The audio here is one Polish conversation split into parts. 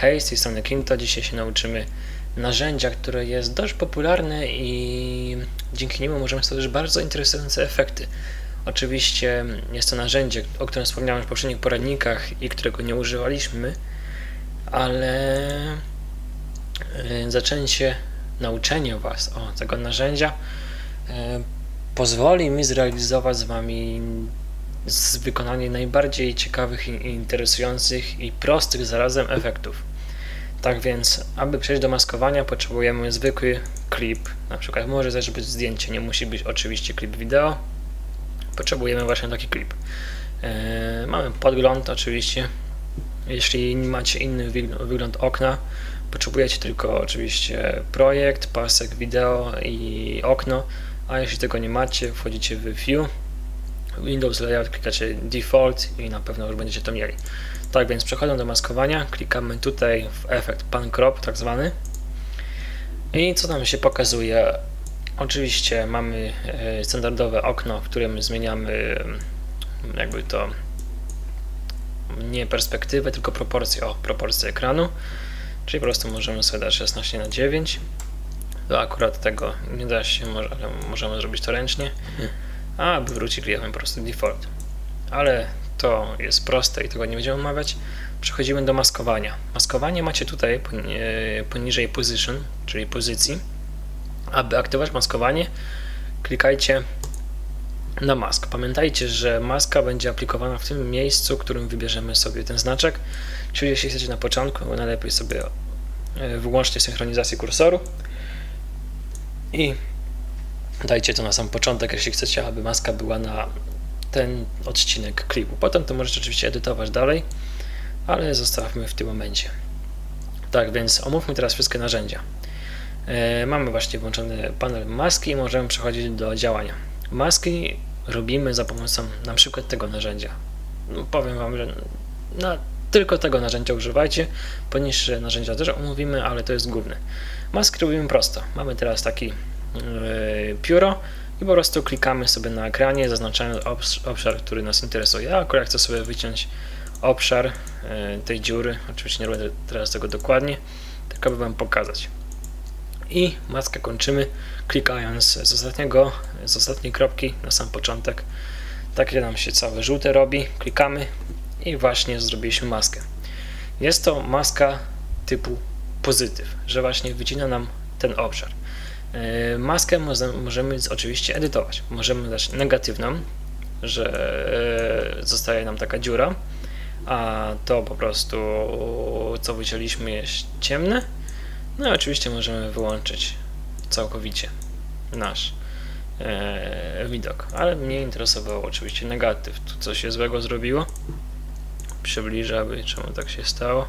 Hej, z tej strony Kinto. Dzisiaj się nauczymy narzędzia, które jest dość popularne i dzięki niemu możemy stworzyć bardzo interesujące efekty. Oczywiście jest to narzędzie, o którym wspomniałem w poprzednich poradnikach i którego nie używaliśmy, ale e, zaczęcie nauczenia Was o tego narzędzia e, pozwoli mi zrealizować z Wami z wykonanie najbardziej ciekawych i interesujących i prostych zarazem efektów. Tak więc, aby przejść do maskowania, potrzebujemy zwykły klip. Na przykład może też być zdjęcie, nie musi być oczywiście klip wideo. Potrzebujemy właśnie taki klip. Eee, mamy podgląd oczywiście. Jeśli macie inny wygląd okna, potrzebujecie tylko oczywiście projekt, pasek wideo i okno. A jeśli tego nie macie, wchodzicie w View, Windows Layout, klikacie Default i na pewno już będziecie to mieli. Tak więc przechodząc do maskowania, klikamy tutaj w efekt Pan Crop, tak zwany. I co nam się pokazuje? Oczywiście mamy e, standardowe okno, w którym zmieniamy jakby to nie perspektywę, tylko proporcję, o, proporcję ekranu. Czyli po prostu możemy sobie dać 16 na 9. Do akurat tego nie da się, ale możemy zrobić to ręcznie. Aby wrócić klikamy po prostu default. Ale to jest proste i tego nie będziemy omawiać. Przechodzimy do maskowania. Maskowanie macie tutaj poniżej position, czyli pozycji. Aby aktywować maskowanie, klikajcie na mask. Pamiętajcie, że maska będzie aplikowana w tym miejscu, w którym wybierzemy sobie ten znaczek. Czyli jeśli chcecie na początku, najlepiej sobie e, wyłączcie synchronizację kursoru i dajcie to na sam początek, jeśli chcecie, aby maska była na ten odcinek klipu. Potem to możecie oczywiście edytować dalej, ale zostawmy w tym momencie. Tak więc omówmy teraz wszystkie narzędzia. E, mamy właśnie włączony panel maski i możemy przechodzić do działania. Maski robimy za pomocą na przykład tego narzędzia. No, powiem Wam, że na tylko tego narzędzia używajcie. Poniższe narzędzia też omówimy, ale to jest główne. Maski robimy prosto. Mamy teraz taki pióro i po prostu klikamy sobie na ekranie, zaznaczając obszar, który nas interesuje. Ja akurat chcę sobie wyciąć obszar e, tej dziury, oczywiście nie robię teraz tego dokładnie, tak aby Wam pokazać. I maskę kończymy klikając z ostatniego, z ostatniej kropki na sam początek. Takie nam się całe żółte robi. Klikamy i właśnie zrobiliśmy maskę. Jest to maska typu pozytyw, że właśnie wycina nam ten obszar. E, maskę możemy oczywiście edytować. Możemy dać negatywną, że e, zostaje nam taka dziura, a to po prostu co wycięliśmy jest ciemne. No i oczywiście możemy wyłączyć całkowicie nasz e, widok, ale mnie interesował oczywiście negatyw. Tu coś się złego zrobiło. Przybliżę, aby czemu tak się stało.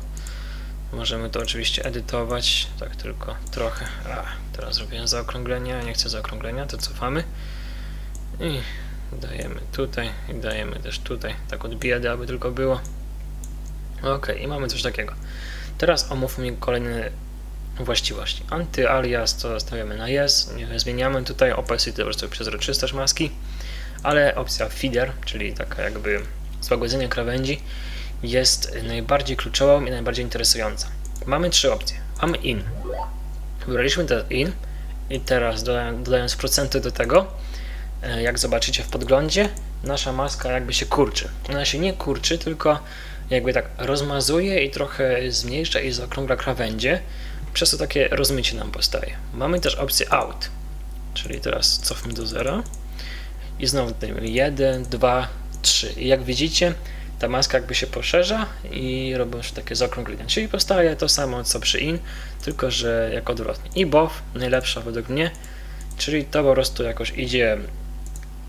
Możemy to oczywiście edytować, tak tylko trochę. A, teraz zrobiłem zaokrąglenia, nie chcę zaokrąglenia, to cofamy. I dajemy tutaj, i dajemy też tutaj, tak od biedy, aby tylko było. Ok, i mamy coś takiego. Teraz omówmy kolejne właściwości. Anty-alias to stawiamy na yes, nie zmieniamy tutaj, opacity po prostu przezroczystość maski, ale opcja feeder, czyli taka jakby złagodzenie krawędzi, jest najbardziej kluczową i najbardziej interesująca. Mamy trzy opcje. Mamy in. Wybraliśmy ten in i teraz dodając procenty do tego, e, jak zobaczycie w podglądzie, nasza maska jakby się kurczy. Ona się nie kurczy, tylko jakby tak rozmazuje i trochę zmniejsza i zaokrągla krawędzie, przez to takie rozmycie nam powstaje. Mamy też opcję out, czyli teraz cofnę do zera i znowu dajemy 1, 2, 3 i jak widzicie ta maska jakby się poszerza i robią się takie zaokrąglenia. Czyli powstaje to samo co przy in, tylko że jak odwrotnie. I BOW najlepsza według mnie, czyli to po prostu jakoś idzie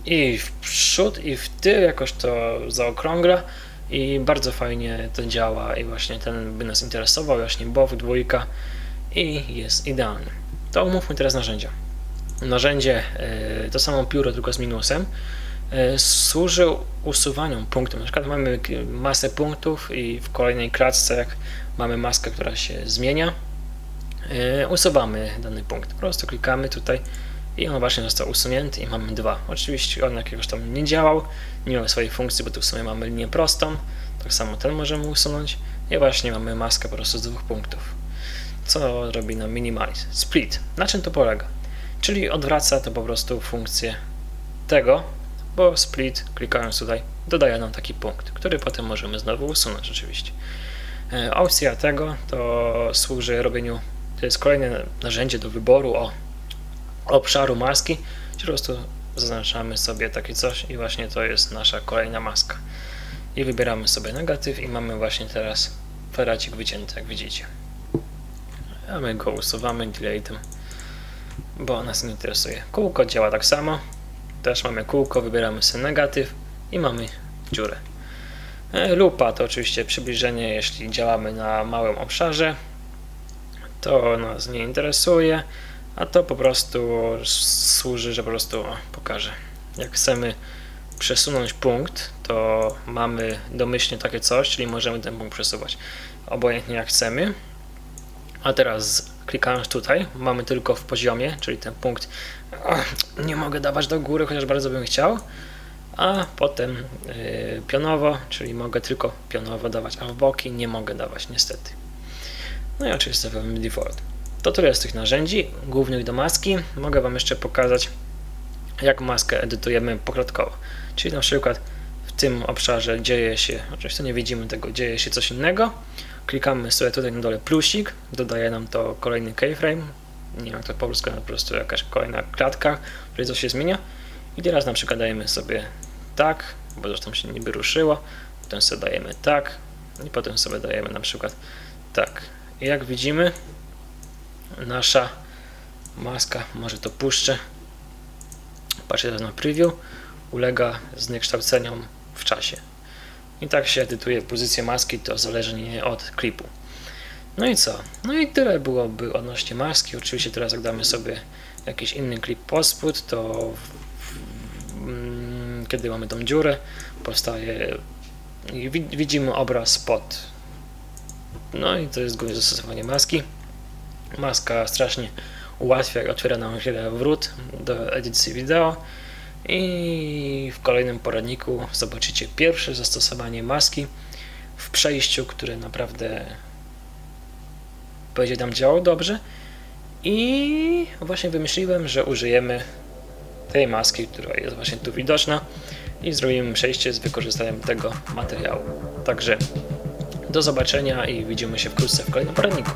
i w przód i w tył, jakoś to zaokrągla i bardzo fajnie to działa i właśnie ten by nas interesował, właśnie BOW dwójka i jest idealny. To omówmy teraz narzędzia. Narzędzie e, to samo pióro, tylko z minusem. E, służy usuwaniu punktów. Na przykład mamy masę punktów i w kolejnej klatce, jak mamy maskę, która się zmienia, e, usuwamy dany punkt. Po prostu klikamy tutaj i on właśnie został usunięty i mamy dwa. Oczywiście on jakiegoś tam nie działał, nie miał swojej funkcji, bo tu w sumie mamy linię prostą. Tak samo ten możemy usunąć I właśnie mamy maskę po prostu z dwóch punktów. Co robi nam Minimize? Split. Na czym to polega? Czyli odwraca to po prostu funkcję tego, bo split, klikając tutaj, dodaje nam taki punkt, który potem możemy znowu usunąć oczywiście. E, opcja tego to służy robieniu, to jest kolejne narzędzie do wyboru o obszaru maski, po prostu zaznaczamy sobie takie coś i właśnie to jest nasza kolejna maska. I wybieramy sobie negatyw i mamy właśnie teraz kwadracik wycięty, jak widzicie. A my go usuwamy deletem, bo nas nie interesuje. Kółko działa tak samo. Też mamy kółko, wybieramy sobie negatyw i mamy dziurę. E, lupa to oczywiście przybliżenie, jeśli działamy na małym obszarze. To nas nie interesuje, a to po prostu służy, że po prostu o, pokażę. Jak chcemy przesunąć punkt, to mamy domyślnie takie coś, czyli możemy ten punkt przesuwać obojętnie jak chcemy. A teraz klikając tutaj, mamy tylko w poziomie, czyli ten punkt nie mogę dawać do góry, chociaż bardzo bym chciał, a potem yy, pionowo, czyli mogę tylko pionowo dawać, a w boki nie mogę dawać niestety. No i oczywiście stawiamy default. To tyle z tych narzędzi głównych do maski. Mogę Wam jeszcze pokazać, jak maskę edytujemy poklatkowo. Czyli na przykład w tym obszarze dzieje się, oczywiście nie widzimy tego, dzieje się coś innego. Klikamy sobie tutaj na dole plusik, dodaje nam to kolejny keyframe. Nie wiem jak to po polsku, po prostu jakaś kolejna klatka, której coś się zmienia. I teraz na przykład dajemy sobie tak, bo zresztą się niby ruszyło. Potem sobie dajemy tak i potem sobie dajemy na przykład tak. I jak widzimy, nasza maska, może to puszczę, patrzcie na preview, ulega zniekształceniom w czasie. I tak się edytuje pozycję maski, to zależnie od klipu. No i co? No i tyle byłoby odnośnie maski. Oczywiście teraz jak damy sobie jakiś inny klip pospód, to w, w, mm, kiedy mamy tą dziurę, powstaje i widzimy obraz pod. No i to jest głównie zastosowanie maski. Maska strasznie ułatwia otwiera nam wiele wrót do edycji wideo. I w kolejnym poradniku zobaczycie pierwsze zastosowanie maski w przejściu, które naprawdę będzie nam działało dobrze. I właśnie wymyśliłem, że użyjemy tej maski, która jest właśnie tu widoczna i zrobimy przejście z wykorzystaniem tego materiału. Także do zobaczenia i widzimy się wkrótce w kolejnym poradniku.